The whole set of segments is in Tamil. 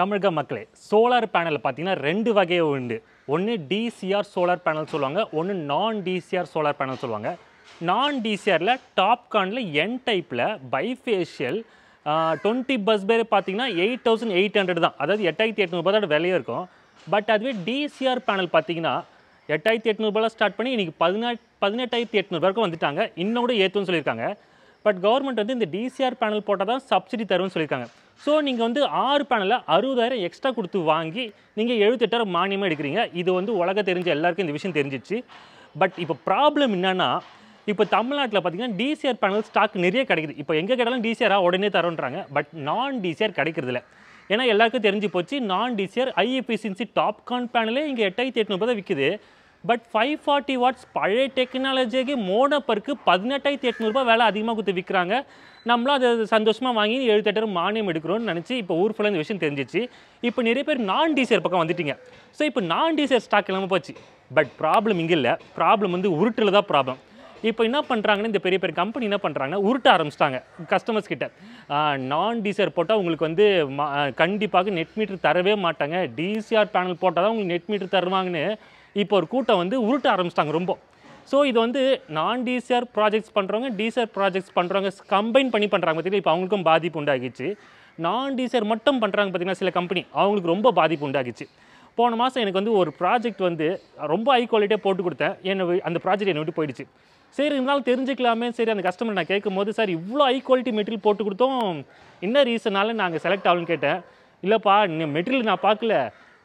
தமிழக மக்களே சோலார் பேனல் பார்த்தீங்கன்னா ரெண்டு வகையை உண்டு. ஒன்று டிசிஆர் சோலார் பேனல் சொல்லுவாங்க ஒன்று நான் டிசிஆர் சோலார் பேனல் சொல்லுவாங்க. நான் டிசிஆரில் டாப்கானில் என் டைப்பில் பைஃபேஷியல் டுவெண்ட்டி பஸ் பேர் பார்த்தீங்கன்னா எயிட் தௌசண்ட் எயிட் ஹண்ட்ரட் தான். அதாவது எட்டாயிரத்தி எட்நூறுபா தான் விலையும் இருக்கும். பட் அதுவே டிசிஆர் பேனல் பார்த்தீங்கன்னா எட்டாயிரத்தி எட்நூறுபாலாம் ஸ்டார்ட் பண்ணி இன்றைக்கி பதினெட் பதினெட்டாயிரத்தி எட்நூறுபாக்கும் வந்துட்டாங்க. இன்னும் கூட ஏற்றுன்னு சொல்லியிருக்காங்க. பட் கவர்மெண்ட் வந்து இந்த டிசிஆர் பேனல் போட்டால் தான் சப்சிடி தரும்னு சொல்லியிருக்காங்க. ஸோ நீங்கள் வந்து ஆறு பேனலில் அறுபதாயிரம் எக்ஸ்ட்ரா கொடுத்து வாங்கி நீங்கள் எழுபத்தெட்டாயிரம் மானியமாக எடுக்கிறீங்க. இது வந்து உலக தெரிஞ்ச எல்லாருக்கும் இந்த விஷயம் தெரிஞ்சிச்சு. பட் இப்போ ப்ராப்ளம் என்னென்னா இப்போ தமிழ்நாட்டில் பார்த்தீங்கன்னா டிசிஆர் பேனல் ஸ்டாக் நிறைய கிடைக்குது. இப்போ எங்கே கேட்டாலும் டிசிஆராக உடனே தரோன்றாங்க பட் நான் டிசிஆர் கிடைக்கிறதில்ல ஏன்னா எல்லாருக்கும் தெரிஞ்சு போச்சு நான் டிசிஆர் ஐஎஃபிசின்சி டாப்கான் பேனலே இங்கே எட்டாயிரத்தி எட்நூறுபா தான் விற்குது பட் ஃபைவ் ஃபார்ட்டி வாட்ஸ் பழைய டெக்னாலஜிக்கு மோனப்பருக்கு பதினெட்டாயிரத்தி எட்நூறுபா வேலை அதிகமாக கொடுத்து விற்கிறாங்க நம்மளும் அதை சந்தோஷமாக வாங்கி எழுபத்தெட்டாயிரம் மானியம் எடுக்கிறோம்னு நினச்சி இப்போ ஊர் ஃபுல்லாக இந்த விஷயம் தெரிஞ்சிச்சு. இப்போ நிறைய பேர் நான் டீசர் பக்கம் வந்துட்டீங்க. ஸோ இப்போ நான் டீசர் ஸ்டாக் இல்லாமல் போச்சு. பட் ப்ராப்ளம் இங்கே இல்லை. ப்ராப்ளம் வந்து உருட்டில் தான் ப்ராப்ளம் இப்போ என்ன பண்ணுறாங்கன்னு இந்த பெரிய பெரிய கம்பெனி என்ன பண்ணுறாங்கன்னா உருட்ட ஆரம்பிச்சிட்டாங்க. கஸ்டமர்ஸ் கிட்ட. நான் டிசிஆர் போட்டால் உங்களுக்கு வந்து கண்டிப்பாக நெட் மீட்டர் தரவே மாட்டாங்க. டிசிஆர் பேனல் போட்டால் தான் உங்களுக்கு நெட் மீட்டர் தருவாங்கன்னு இப்போ ஒரு கூட்டம் வந்து உருட்ட ஆரம்பிச்சிட்டாங்க ரொம்ப. ஸோ இது வந்து நான் டிசிஆர் ப்ராஜெக்ட்ஸ் பண்ணுறவங்க டிசிஆர் ப்ராஜெக்ட்ஸ் பண்ணுறவங்க கம்பைன் பண்ணி பண்ணுறாங்க பார்த்தீங்கன்னா இப்போ அவங்களுக்கும் பாதிப்பு உண்டாகிச்சு நான் டிசிஆர் மட்டும் பண்ணுறாங்க பார்த்தீங்கன்னா சில கம்பெனி அவங்களுக்கு ரொம்ப பாதிப்பு உண்டாகிச்சு போன மாதம் எனக்கு வந்து ஒரு ப்ராஜெக்ட் வந்து ரொம்ப ஹை குவாலிட்டியாக போட்டு கொடுத்தேன். என்னை அந்த ப்ராஜெக்ட் என்னை விட்டு போயிடுச்சு. சரி இருந்தாலும் தெரிஞ்சுக்கலாமே. சரி அந்த கஸ்டமர் நான் கேட்கும் போது சார் இவ்வளோ ஹை குவாலிட்டி மெட்டீரியல் போட்டு கொடுத்தோம். என்ன ரீசனால நாங்கள் செலக்ட் ஆகலன்னு கேட்டேன். இல்லைப்பா மெட்டீரியல் நான் பார்க்கல.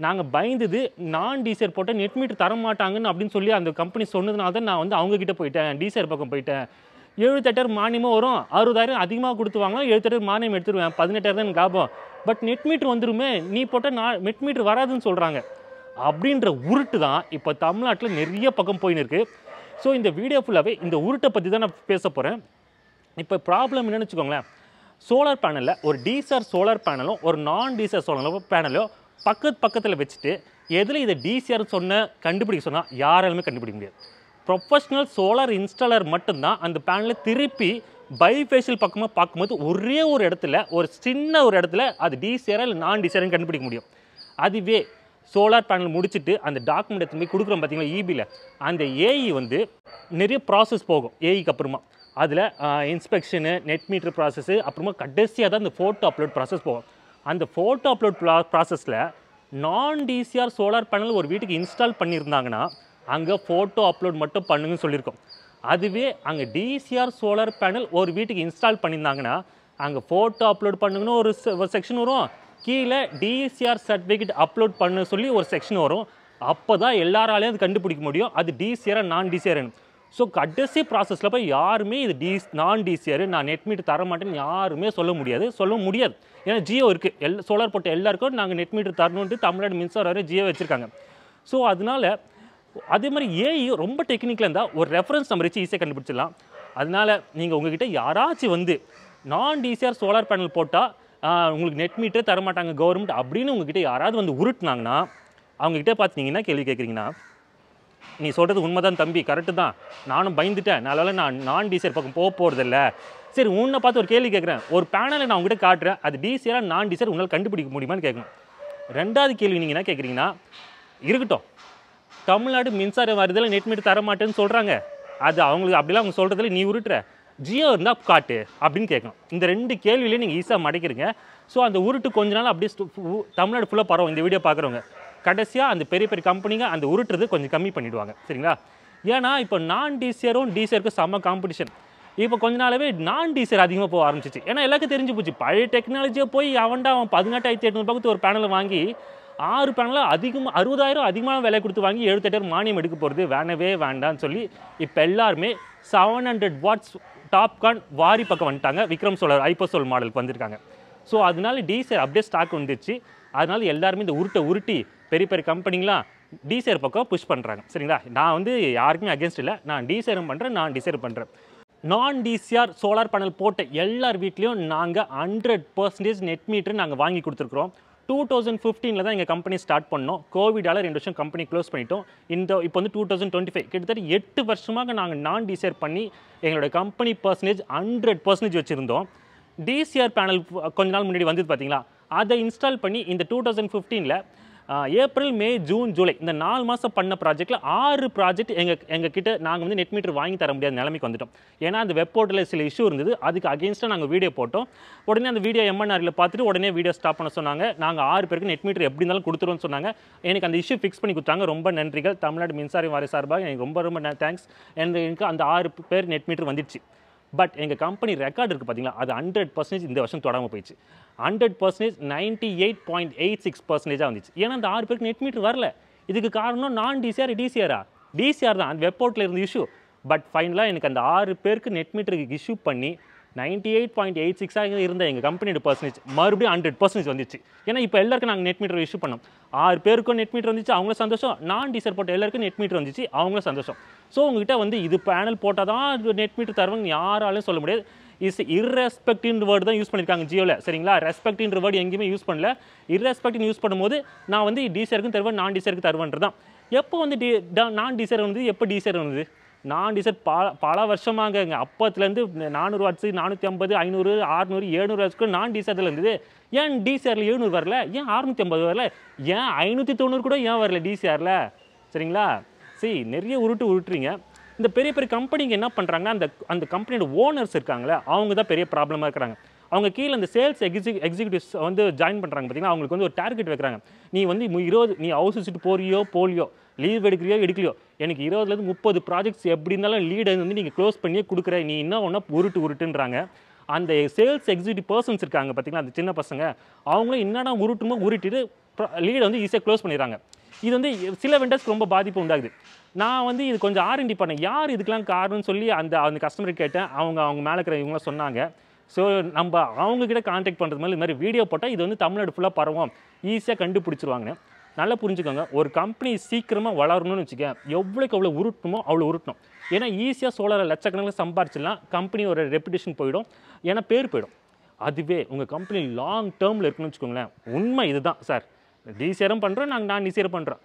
நாங்கள் பயந்தது நான் டீசர் போட்டால் நெட் மீட்டர் தர மாட்டாங்கன்னு அப்படின்னு சொல்லி அந்த கம்பெனி சொன்னதுனால தான் நான் வந்து அவங்கக்கிட்ட போயிட்டேன் டீசர் பக்கம் போயிட்டேன். எழுபத்தெட்டாயிரம் மானியமாக வரும் அறுபதாயிரம் அதிகமாக கொடுத்து வாங்கலாம் எழுபத்தெட்டாயிரம் மானியம் எடுத்துருவேன் பதினெட்டாயிரம் தான் லாபம். பட் நெட் மீட்டர் வந்துருமே நீ போட்டால் நான் நெட் மீட்டர் வராதுன்னு சொல்கிறாங்க அப்படின்ற உருட்டு தான் இப்போ தமிழ்நாட்டில் நிறைய பக்கம் போயின்னு இருக்குது ஸோ இந்த வீடியோ ஃபுல்லாகவே இந்த உருட்டை பற்றி தான் நான் பேச போகிறேன் இப்போ ப்ராப்ளம் என்னென்னு வச்சுக்கோங்களேன். சோலார் பேனலில் ஒரு டீசர் சோலார் பேனலும் ஒரு நான் டீசர் சோலார் பேனலும் பக்கத்து பக்கத்தில் வச்சுட்டு எதில் இதை டிசிஆர் சொன்ன கண்டுபிடிக்க சொன்னால் யாராலுமே கண்டுபிடிக்க முடியாது. ப்ரொஃபஷ்னல் சோலார் இன்ஸ்டாலர் மட்டும்தான் அந்த பேனலை திருப்பி பைஃபேஷியல் பக்கமாக பார்க்கும்போது ஒரே ஒரு இடத்துல ஒரு சின்ன ஒரு இடத்துல அது டிசிஆராக இல்லை நான் டிசிஆர்னு கண்டுபிடிக்க முடியும். அதுவே சோலார் பேனல் முடிச்சுட்டு அந்த டாக்குமெண்ட் எடுத்து போய் கொடுக்குறோம் பார்த்தீங்களா இபியில் அந்த ஏஇ வந்து நிறைய ப்ராசஸ் போகும் ஏஇக்கு அப்புறமா. அதில் இன்ஸ்பெக்ஷனு நெட் மீட்டர் ப்ராசஸ்ஸு அப்புறமா கடைசியாக தான் அந்த ஃபோட்டோ அப்லோட் ப்ராசஸ் போகும். அந்த ஃபோட்டோ அப்லோட் ப்ராசஸில் நான் டிசிஆர் சோலார் பேனல் ஒரு வீட்டுக்கு இன்ஸ்டால் பண்ணியிருந்தாங்கன்னா அங்கே ஃபோட்டோ அப்லோட் மட்டும் பண்ணுங்கன்னு சொல்லியிருக்கோம். அதுவே அங்கே டிசிஆர் சோலார் பேனல் ஒரு வீட்டுக்கு இன்ஸ்டால் பண்ணியிருந்தாங்கன்னா அங்கே ஃபோட்டோ அப்லோட் பண்ணுங்கன்னு ஒரு செக்ஷன் வரும். கீழே டிசிஆர் சர்டிஃபிகேட் அப்லோட் பண்ண சொல்லி ஒரு செக்ஷன் வரும். அப்போ தான் எல்லாராலையும் அது கண்டுபிடிக்க முடியும். அது டிசிஆராக நான் டிசிஆர்னு ஸோ கடைசி ப்ராசஸில் போய் யாருமே இது டி நான் டிசிஆர் நான் நெட் மீட்டர் தர மாட்டேன்னு யாருமே சொல்ல முடியாது. சொல்ல முடியாது. ஏன்னா ஜியோ இருக்குது எல் சோலார் போட்ட எல்லாருக்கும் நாங்கள் நெட் மீட்டர் தரணுன்ட்டு தமிழ்நாடு மின்சார வரை ஜியோ வச்சுருக்காங்க. ஸோ அதனால அதே மாதிரி ஏஐ ரொம்ப டெக்னிக்கலாக இருந்தால் ஒரு ரெஃபரன்ஸ் நம்பர் வச்சு ஈஸியாக கண்டுபிடிச்சிடலாம். அதனால நீங்கள் உங்ககிட்ட யாராச்சும் வந்து நான் டிசிஆர் சோலார் பேனல் போட்டால் உங்களுக்கு நெட் மீட்டரே தரமாட்டாங்க கவர்மெண்ட் அப்படின்னு உங்ககிட்ட யாராவது வந்து உருட்டினாங்கன்னா அவங்ககிட்ட பார்த்தீங்கன்னா கேள்வி கேட்குறீங்கன்னா நீ சொல்கிறது உண்மைதான் தம்பி கரெக்டு தான். நானும் பயந்துட்டேன். அதனால நான் நான் டிசிஆர் பக்கம் போக போகிறதில்ல சரி உன்னை பார்த்து ஒரு கேள்வி கேட்குறேன். ஒரு பேனலை நான் உங்ககிட்ட காட்டுறேன். அது டிசிஆரா நான் டிசிஆர் உங்களால் கண்டுபிடிக்க முடியுமான்னு கேட்கணும். ரெண்டாவது கேள்வி நீங்கள் என்ன கேட்குறீங்கன்னா இருக்கட்டும். தமிழ்நாடு மின்சார வாரியத்தில் நெட் மீட்டு தர மாட்டேன்னு சொல்கிறாங்க அது அவங்களுக்கு அப்படிலாம் அவங்க சொல்கிறதுல நீ உருட்டுற. ஜியோ இருந்தால் காட்டு அப்படின்னு கேட்கணும். இந்த ரெண்டு கேள்வியிலையும் நீங்கள் ஈஸியாக மடைக்கிறீங்க ஸோ அந்த உருட்டு கொஞ்ச நாள் அப்படியே தமிழ்நாடு ஃபுல்லாக பரவும். இந்த வீடியோ பார்க்குறவங்க. கடைசியாக அந்த பெரிய பெரிய கம்பெனிங்க அந்த உருட்டுறது கொஞ்சம் கம்மி பண்ணிடுவாங்க. சரிங்களா? ஏன்னா இப்போ நான் டிசியரும் டிசியருக்கும் செம்ம காம்படிஷன் இப்போ கொஞ்ச நாளாவே நான் டீசர் அதிகமாக போக ஆரம்பிச்சிச்சு. ஏன்னா எல்லாருக்கும் தெரிஞ்சு போச்சு. பழைய டெக்னாலஜியை போய் அவன்டா அவன் பதினெட்டாயிரத்தி எட்நூறு பக்கத்து ஒரு பேனலை வாங்கி ஆறு பேனலாக அதிகமாக அறுபதாயிரம் அதிகமான விலை கொடுத்து வாங்கி எழுபத்தெட்டாயிரம் மானியம் எடுக்க போகிறது வேணவே வேண்டாம்னு சொல்லி இப்போ எல்லாருமே செவன் ஹண்ட்ரட் வாட்ஸ் டாப்கான் வாரி பக்கம் வந்துட்டாங்க. விக்ரம் சோலார் ஐப்போசோல் மாடலுக்கு வந்திருக்காங்க. ஸோ அதனால டீசர் அப்படியே ஸ்டாக் வந்துருச்சு. அதனால எல்லாருமே இந்த உருட்டை உருட்டி பெரிய பெரிய கம்பெனிங்களாம் டீசர் பக்கம் புஷ் பண்ணுறாங்க சரிங்களா? நான் வந்து யாருக்குமே அகேன்ஸ்ட் இல்லை. நான் டீசரும் பண்ணுறேன் நான் டிசைர் பண்ணுறேன் நான் டிசிஆர் சோலார் பேனல் போட்ட எல்லார் வீட்லேயும் நாங்கள் ஹண்ட்ரட் பர்சன்டேஜ் நெட் மீட்டர் நாங்கள் வாங்கி கொடுத்துருக்குறோம். டூ தௌசண்ட் ஃபிஃப்டீனில் தான் எங்கள் கம்பெனி ஸ்டார்ட் பண்ணோம். கோவிடால் ரெண்டு வருஷம் கம்பெனி க்ளோஸ் பண்ணிட்டோம். இந்த இப்போ வந்து டூ தௌசண்ட் டுவெண்ட்டி ஃபைவ் கிட்டத்தட்ட எட்டு வருஷமாக நாங்கள் நான் டிசைர் பண்ணி எங்களோட கம்பெனி பர்சன்டேஜ் ஹண்ட்ரட் பர்சன்டேஜ் வச்சுருந்தோம். டிசிஆர் பேனல் கொஞ்ச நாள் முன்னாடி வந்தது பார்த்தீங்களா அதை இன்ஸ்டால் பண்ணி இந்த டூ தௌசண்ட் ஃபிஃப்டீனில் ஏப்ரல் மே ஜூன் ஜூலை இந்த நாலு மாதம் பண்ண ப்ராஜெக்ட்டில் ஆறு ப்ராஜெக்ட் எங்கள் எங்கள் கிட்ட நாங்கள் வந்து நெட் மீட்டர் வாங்கி தர முடியாத நிலைமைக்கு வந்துட்டோம். ஏன்னா அந்த வெப் போர்ட்டலில் சில இஷ்யூ இருந்தது. அதுக்கு அகேன்ஸ்டாக நாங்கள் வீடியோ போட்டோம். உடனே அந்த வீடியோ எம்என்ஆரில் பார்த்துட்டு உடனே வீடியோ ஸ்டாப் பண்ண சொன்னாங்க. நாங்கள் ஆறு பேருக்கு நெட் மீட்டர் எப்படி இருந்தாலும் கொடுத்துருவோம்னு சொன்னாங்க. எனக்கு அந்த இஷ்யூ ஃபிக்ஸ் பண்ணி கொடுத்தாங்க. ரொம்ப நன்றிகள். தமிழ்நாடு மின்சார வாரிய சார்பாக எனக்கு ரொம்ப ரொம்ப தேங்க்ஸ் எனக்கு அந்த ஆறு பேர் நெட் மீட்டர் வந்துடுச்சு. பட் எங்கள் கம்பெனி ரெக்கார்டு இருக்குது பார்த்தீங்களா அது ஹண்ட்ரட் பர்சன்டேஜ் இந்த வருஷம் தொடாமல் போயிடுச்சு. Hundred percentage ninety eight point eight six பர்சன்டேஜாக வந்துச்சு. ஏன்னா அந்த ஆறு பேருக்கு நெட் மீட்டர் வரல. இதுக்கு காரணம் நான் டிசிஆர் டிசிஆரா டிசிஆர் தான். அந்த வெப் இருந்த இஷ்யூ பட் ஃபைனலாக எனக்கு அந்த ஆறு பேருக்கு நெட் மீட்டருக்கு இஷ்யூ பண்ணி நைன்ட்டி எயிட் பாயிண்ட் எயிட் சிக்ஸாக இருந்த எங்கள் கம்பெனியோட பர்சன்டேஜ் மறுபடியும் ஹண்ட்ரட் பர்சன்டேஜ் வந்துச்சு. ஏன்னா இப்போ எல்லாருக்கும் நாங்கள் நெட் மீட்டர் இஷ்யூ பண்ணோம். ஆறு பேருக்கும் நெட் மீட்டர் வந்துச்சு அவங்களும் சந்தோஷம். நான் டீசர் போட்ட எல்லாருக்கும் நெட் மீட்டர் வந்துச்சு அவங்களும் சந்தோஷம். ஸோ உங்ககிட்ட வந்து இது பேனல் போட்டால் தான் நெட் மீட்டர் தருவாங்க யாராலும் சொல்ல முடியாது. இஸ் இர்ரெஸ்பெக்டின் வேர்டு தான் யூஸ் பண்ணியிருக்காங்க ஜியோவில் சரிங்களா? ரெஸ்பெக்டின்ற வேர்டு எங்கேயுமே யூஸ் பண்ணல. இர்ரெஸ்பெக்டின் யூஸ் பண்ணும்போது நான் வந்து டிசருக்கும் தருவேன் நான் டீசருக்கு தருவேன்றது தான் எப்போ வந்து டி நான் டீசர் வந்து எப்போ டீசர் வந்து நான் டிசர் பல பல வருஷமாக எங்கள் அப்பத்துலேருந்து நானூறு வாட்ஸு நானூற்றி ஐம்பது ஐநூறு ஆறுநூறு எழுநூறு வாட்ஸ்க்கு நான் டிசரில் இருந்தது. ஏன் டிசிஆரில் எழுநூறு வரல? ஏன் அறுநூற்றி ஐம்பது வரல? ஏன் ஐநூற்றி தொண்ணூறு கூட ஏன் வரல டிசிஆரில் சரிங்களா? சரி நிறைய உருட்டு உருட்டுறீங்க. இந்த பெரிய பெரிய கம்பெனிங்க என்ன பண்ணுறாங்கன்னா அந்த அந்த கம்பெனியோட ஓனர்ஸ் இருக்காங்களே அவங்க தான் பெரிய ப்ராப்ளமாக இருக்கிறாங்க. அவங்க கீழே அந்த சேல்ஸ் எக்ஸி எக்ஸிக்யூட்டிவ்ஸ் வந்து ஜாயின் பண்ணுறாங்க பார்த்தீங்கன்னா அவங்களுக்கு வந்து ஒரு டார்கெட் வைக்கிறாங்க. நீ வந்து இருபது நீ ஹவுஸ் வச்சுட்டு போறியோ போலியோ லீவ் எடுக்கிறியோ எடுக்கலையோ? எனக்கு இருபதுலேருந்து முப்பது ப்ராஜெக்ட்ஸ் எப்படி இருந்தாலும் லீடை வந்து நீங்கள் க்ளோஸ் பண்ணியே கொடுக்குற நீ என்ன ஒன்றா உருட்டு உருட்டுன்றாங்க. அந்த சேல்ஸ் எக்ஸிக்யூட்டிவ் பர்சன்ஸ் இருக்காங்க பார்த்தீங்களா அந்த சின்ன பசங்க அவங்களும் என்னடா உருட்டுமோ உருட்டிட்டு லீடை வந்து ஈஸியாக க்ளோஸ் பண்ணிடுறாங்க. இது வந்து சில வெண்டர்ஸ்க்கு ரொம்ப பாதிப்பு உண்டாகுது. நான் வந்து இது கொஞ்சம் ஆர்என்டி பண்ணேன். யார் இதுக்கெல்லாம் காரணம்னு சொல்லி அந்த அந்த கஸ்டமர் கேட்டேன். அவங்க அவங்க மேலே இருக்கிற இவங்களாம் சொன்னாங்க. ஸோ நம்ம அவங்க கிட்ட கான்டாக்ட் பண்ணுறது மாதிரி இது மாதிரி வீடியோ போட்டால் இது வந்து தமிழ்நாடு ஃபுல்லாக பரவும். ஈஸியாக கண்டுபிடிச்சிருவாங்க நல்லா புரிஞ்சுக்கோங்க. ஒரு கம்பெனி சீக்கிரமாக வளரணும்னு வச்சுக்கேன் எவ்வளோக்கு எவ்வளோ உருட்டணுமோ அவ்வளோ உருட்டணும். ஏன்னா ஈஸியாக சோலாரை லட்சக்கணக்கில் சம்பாரிச்சிடலாம். கம்பெனி ஒரு ரெப்புடேஷன் போயிடும். ஏன்னா பேர் போயிடும். அதுவே உங்கள் கம்பெனி லாங் டேர்மில் இருக்குன்னு வச்சுக்கோங்களேன். உண்மை இதுதான் சார் டிசிஆரும் பண்ணுறோம் நாங்கள் நான் டிசிஆர் பண்ணுறோம்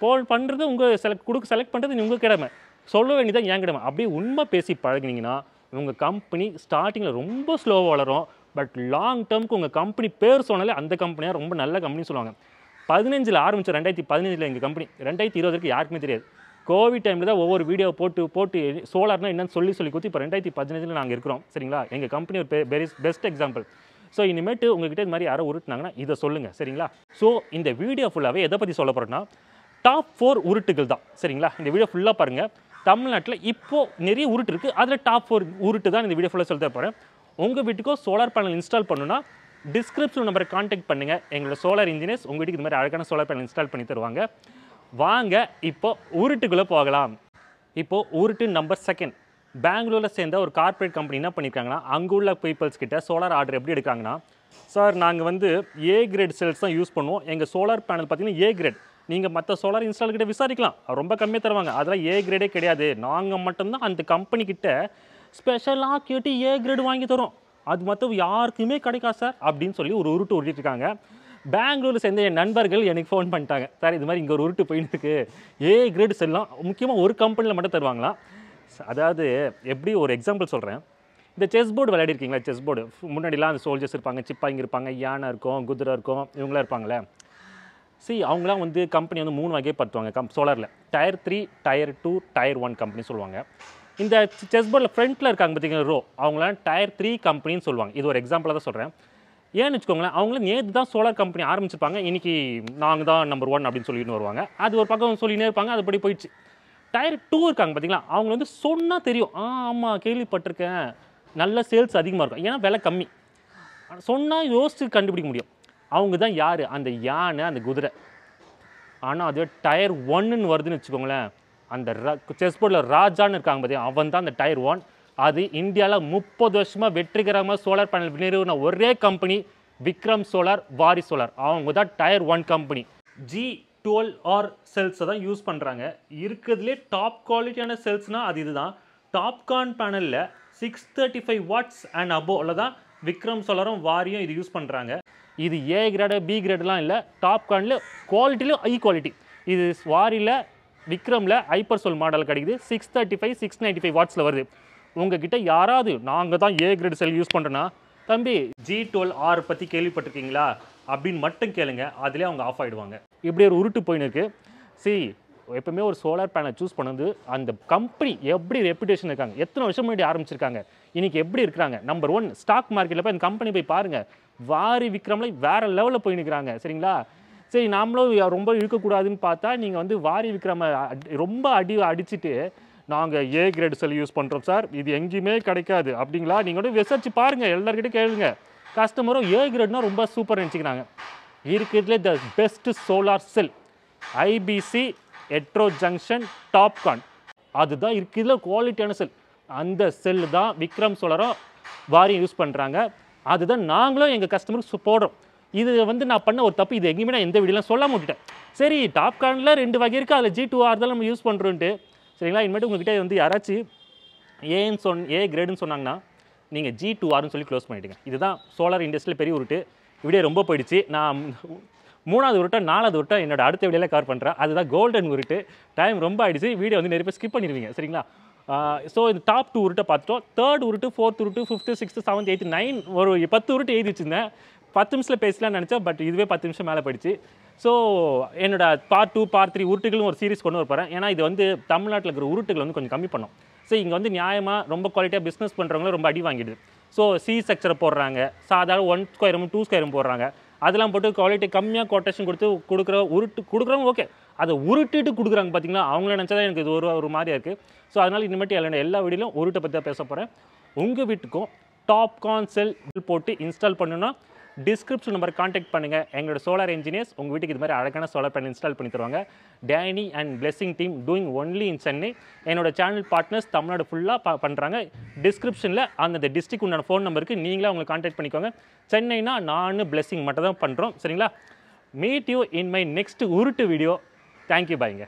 போல் பண்ணுறது உங்கள் செலக்ட் கொடுக்க செலக்ட் பண்ணுறது உங்கள் கிடமை. சொல்ல வேண்டியதான் என் கிடமை. அப்படியே உண்மை பேசி பழகினீங்கன்னா உங்கள் கம்பெனி ஸ்டார்டிங்கில் ரொம்ப ஸ்லோவாக வளரும். பட் லாங் டேர்முக்கு உங்கள் கம்பெனி பேர் சொன்னாலே அந்த கம்பெனியாக ரொம்ப நல்ல கம்பெனின்னு சொல்லுவாங்க. பதினஞ்சில் ஆரம்பித்தோம் ரெண்டாயிரத்தி பதினஞ்சில் எங்கள் கம்பெனி ரெண்டாயிரத்தி இருபதுக்கு யாருக்குமே தெரியாது. கோவிட் டைமில் தான் ஒவ்வொரு வீடியோ போட்டு போட்டு சோலார்னா என்னன்னு சொல்லி சொல்லி கொடுத்து இப்போ ரெண்டாயிரத்தி பதினஞ்சில் நாங்கள் இருக்கிறோம். சரிங்களா? எங்கள் கம்பெனி ஒரு பெரிய பெஸ்ட் எக்ஸாம்பிள் ஸோ இனிமேட்டு உங்ககிட்ட இது மாதிரி யாரோ உருட்டுனாங்கன்னா இதை சொல்லுங்கள் சரிங்களா? ஸோ இந்த வீடியோ ஃபுல்லாகவே எதை பற்றி சொல்ல போகிறோன்னா டாப் ஃபோர் உருட்டுகள் தான். சரிங்களா? இந்த வீடியோ ஃபுல்லாக பாருங்கள் தமிழ்நாட்டில் இப்போது நிறைய உருட்டு இருக்குது அதில் டாப் ஃபோர் உருட்டு தான் இந்த வீடியோ ஃபுல்லாக சொல்ல போகிறேன் உங்கள் வீட்டுக்கோ சோலார் பேனல் இன்ஸ்டால் பண்ணுன்னா டிஸ்கிரிப்ஷன் நம்பரை காண்டாக்ட் பண்ணுங்கள் எங்களோட சோலார் இன்ஜினியர்ஸ் உங்கள் வீட்டுக்கு இது மாதிரி அழகான சோலார் பேனல் இன்ஸ்டால் பண்ணி தருவாங்க. வாங்க இப்போ உருட்டுக்குள்ளே போகலாம். இப்போ உருட்டு நம்பர் செகண்ட் பெங்களூரில் சேர்ந்த ஒரு கார்ப்பரேட் கம்பெனி என்ன பண்ணியிருக்காங்கன்னா அங்கே உள்ள பீப்புள்ஸ் கிட்ட சோலார் ஆர்டர் எப்படி எடுக்காங்கன்னா சார் நாங்கள் வந்து ஏ கிரேட் செல்ஸ் தான் யூஸ் பண்ணுவோம். எங்கள் சோலார் பேனல் பார்த்தீங்கன்னா ஏ கிரேட் நீங்கள் மற்ற சோலார் இன்ஸ்டால் கிட்ட விசாரிக்கலாம். ரொம்ப கம்மியாக தருவாங்க. அதெல்லாம் ஏ கிரேடே கிடையாது. நாங்கள் மட்டும்தான் அந்த கம்பெனிக்கிட்ட ஸ்பெஷலாக கேட்டு ஏ கிரேடு வாங்கி தரோம் அது மற்ற யாருக்குமே கிடைக்காது சார்? அப்படின்னு சொல்லி ஒரு உருட்டு உருட்டிட்டு இருக்காங்க. பெங்களூரில் சேர்ந்த என் நண்பர்கள் எனக்கு ஃபோன் பண்ணிட்டாங்க. சார் இது மாதிரி இங்கே ஒரு உருட்டு போயின்னு இருக்கு ஏ கிரேட் செல்லாம். முக்கியமாக ஒரு கம்பெனியில் மட்டும் தருவாங்களாம் அதாவது எப்படி ஒரு எக்ஸாம்பிள் சொல்கிறேன் இந்த செஸ் போர்டு விளையாடிருக்கீங்களா செஸ் போர்டு முன்னாடிலாம் அந்த சோல்ஜர்ஸ் இருப்பாங்க சிப்பாங்க இருப்பாங்க யானை இருக்கும் குதிரை இருக்கும் இவங்களாம் இருப்பாங்களே சி அவங்களாம் வந்து கம்பெனி வந்து மூணு வகையை பார்த்துவாங்க கம் சோலாரில் tier three tier two tier one company சொல்லுவாங்க. இந்த செஸ் போர்டில் ஃப்ரண்ட்டில் இருக்காங்க பார்த்தீங்கன்னா ரோ அவங்களாம் டயர் த்ரீ கம்பெனின்னு சொல்லுவாங்க. இது ஒரு எக்ஸாம்பிளாக தான் சொல்கிறேன் ஏன்னு வச்சுக்கோங்களேன் அவங்களும் நேற்று தான் சோலார் கம்பெனி ஆரம்பிச்சிருப்பாங்க. இன்னைக்கு நாங்கள் தான் நம்பர் ஒன் அப்படின்னு சொல்லிட்டு வருவாங்க. அது ஒரு பக்கம் சொல்லினே இருப்பாங்க அதுபடி போயிடுச்சு. டயர் டூ இருக்காங்க பார்த்தீங்களா அவங்க வந்து சொன்னால் தெரியும். ஆ ஆமாம் கேள்விப்பட்டிருக்கேன். நல்ல சேல்ஸ் அதிகமாக இருக்கும். ஏன்னா விலை கம்மி. சொன்னால் யோசித்து கண்டுபிடிக்க முடியும். அவங்க தான் யார்? அந்த யானை அந்த குதிரை. ஆனால் அது டயர் ஒன்றுன்னு வருதுன்னு வச்சுக்கோங்களேன் அந்த செஸ் போர்டில் ராஜான்னு இருக்காங்க பார்த்தீங்க அவன் தான் அந்த டயர் ஒன் அது இந்தியாவில் முப்பது வருஷமாக வெற்றிகரமாக சோலார் பேனல் நிறுவன ஒரே company Vikram solar Waaree solar அவங்க தான் tier one company G twelve R செல்ஸை தான் யூஸ் பண்ணுறாங்க இருக்கிறதுலே டாப் குவாலிட்டியான செல்ஸ்னால் அது இதுதான். டாப்கான் பேனலில் six thirty five watts and அபோவில் தான் விக்ரம் சோலரும் வாரியும் இது யூஸ் பண்ணுறாங்க இது ஏ கிரேடு பி கிரேடுலாம் இல்லை. டாப்கானில் குவாலிட்டியிலும் ஹை குவாலிட்டி இது வாரியில் விக்ரமில் ஹைப்பர் சொல் மாடல் கிடைக்குது. Six thirty five six ninety five வாட்ஸில் வருது. உங்ககிட்ட யாராவது நாங்கள் தான் ஏ கிரேட் செல் யூஸ் பண்ணுறோன்னா தம்பி ஜி டுவெல் ஆர் பற்றி கேள்விப்பட்டிருக்கீங்களா? அப்படின்னு மட்டும் கேளுங்க. அதுலேயே அவங்க ஆஃப் ஆகிடுவாங்க இப்படி ஒரு உருட்டு போயின்னு இருக்குது சி எப்பவுமே ஒரு சோலார் பேனல் சூஸ் பண்ணது அந்த கம்பெனி எப்படி ரெப்புடேஷன் இருக்காங்க? எத்தனை வருஷம் முன்னாடி ஆரம்பிச்சிருக்காங்க? இன்றைக்கி எப்படி இருக்கிறாங்க? நம்பர் ஒன் ஸ்டாக் மார்க்கெட்டில் போய் அந்த கம்பெனி போய் பாருங்கள் வாரி விக்ரமில் வேறு லெவலில் போய் நிற்கிறாங்க சரிங்களா? சரி நாமளும் ரொம்ப இழுக்கக்கூடாதுன்னு பார்த்தா நீங்கள் வந்து வாரி விக்ரம அடி- ரொம்ப அடி அடிச்சுட்டு நாங்கள் ஏ கிரேட் செல் யூஸ் பண்ணுறோம் சார். இது எங்கேயுமே கிடைக்காது. அப்படிங்களா? நீங்கள் வந்து விசாரிச்சு பாருங்கள் எல்லாருக்கிட்டே கேளுங்க. கஸ்டமரும் ஏ கிரேட்னா ரொம்ப சூப்பர் நினச்சிக்கிறாங்க. இருக்கிறதுலே the best solar cell IBC எட்ரோ junction TOPCon அதுதான் இருக்கிறதுல குவாலிட்டியான செல் அந்த செல் தான் விக்ரம் சோலரும் வாரி யூஸ் பண்ணுறாங்க அதுதான் நாங்களும் எங்கள் கஸ்டமருக்கு போடுறோம். இது வந்து நான் பண்ண ஒரு தப்பு இது எங்கேயுமே நான் எந்த வீடியோலாம் சொல்ல விட்டுட்டேன். சரி டாப்கானில் ரெண்டு வகை இருக்குது அதில் ஜி டூ ஆர் தான் நம்ம யூஸ் பண்ணுறோன்ட்டு சரிங்களா? இனிமேட்டு உங்ககிட்ட வந்து யாராச்சும் ஏன்னு சொன் ஏ கிரேடுன்னு சொன்னாங்கன்னா நீங்கள் ஜி டூ ஆர்னு சொல்லி க்ளோஸ் பண்ணிவிடுங்க இதுதான் சோலார் இண்டஸ்ட்ரியில் பெரிய உருட்டு. வீடியோ ரொம்ப போயிடுச்சு. நான் மூணாவது உருட்டை நாலாவது உருட்டை என்னோட அடுத்த வீடியோவில் கவர் பண்ணுறேன் அதுதான் கோல்டன் உருட்டு. டைம் ரொம்ப ஆயிடுச்சு. வீடியோ வந்து நிறைய பேர் ஸ்கிப் பண்ணிடுவீங்க. சரிங்களா? ஸோ இந்த டாப் டூ உருட்டை பார்த்துட்டோம். தேர்ட் உருட்டு ஃபோர்த் உருட்டு fifth sixth seventh eighth nine ஒரு பத்து உருட்டு எழுதி வச்சிருந்தேன். பத்து நிமிஷத்தில் பேசலாம்னு நினச்சேன் பட் இதுவே பத்து நிமிஷம் மேலே போயிடுச்சு. ஸோ என்னோட பார்ட் டூ பார்ட் த்ரீ உருட்டுகளும் ஒரு சீரிஸ் கொண்டு வர போகிறேன் ஏன்னா இது வந்து தமிழ்நாட்டில் இருக்கிற உருட்டுகள் வந்து கொஞ்சம் கம்மி பண்ணும். ஸோ இங்கே வந்து நியாயமாக ரொம்ப குவாலிட்டியாக பிஸ்னஸ் பண்ணுறவங்களும் ரொம்ப அடி வாங்கிடுது. ஸோ சி ஸ்ட்ரக்சரை போடுறாங்க. சாதாரண ஒன் ஸ்கொயரும் டூ ஸ்கொயரும் போடுறாங்க. அதெல்லாம் போட்டு குவாலிட்டி கம்மியாக கொட்டேஷன் கொடுத்து கொடுக்குற உருட்டு கொடுக்குறவங்க ஓகே அதை உருட்டிட்டு கொடுக்குறாங்க பார்த்தீங்களா அவங்கள நினச்சா தான் எனக்கு இது ஒரு ஒரு மாதிரியாக இருக்குது ஸோ அதனால் இனிமேட்டு எல்லா எல்லா வீடியிலும் உருட்டை பற்றி தான் பேச போகிறேன் உங்கள் வீட்டுக்கும் டாப் கான்செல் போட்டு இன்ஸ்டால் பண்ணுன்னா டிஸ்கிரிப்ஷன் நம்பர் காண்டாக்ட் பண்ணுங்கள் எங்களோட சோலார் இன்ஜினியர்ஸ் உங்கள் வீட்டுக்கு இது மாதிரி அழகான சோலார் பேனல் இன்ஸ்டால் பண்ணி தருவாங்க. Danny and blessing team doing only in Chennai என்னோட சேனல் பார்ட்னர்ஸ் தமிழ்நாடு ஃபுல்லாக பண்ணுறாங்க டிஸ்கிரிப்ஷனில் அந்த டிஸ்ட்ரிக் உண்டான ஃபோன் நம்பருக்கு நீங்களே அவங்களை காண்டாக்ட் பண்ணிக்கோங்க. சென்னைனா நான் பிளெஸிங் மட்டும் தான் பண்ணுறோம் சரிங்களா? Meet you in my next உருட்டு வீடியோ தேங்க்யூ பாய்ங்க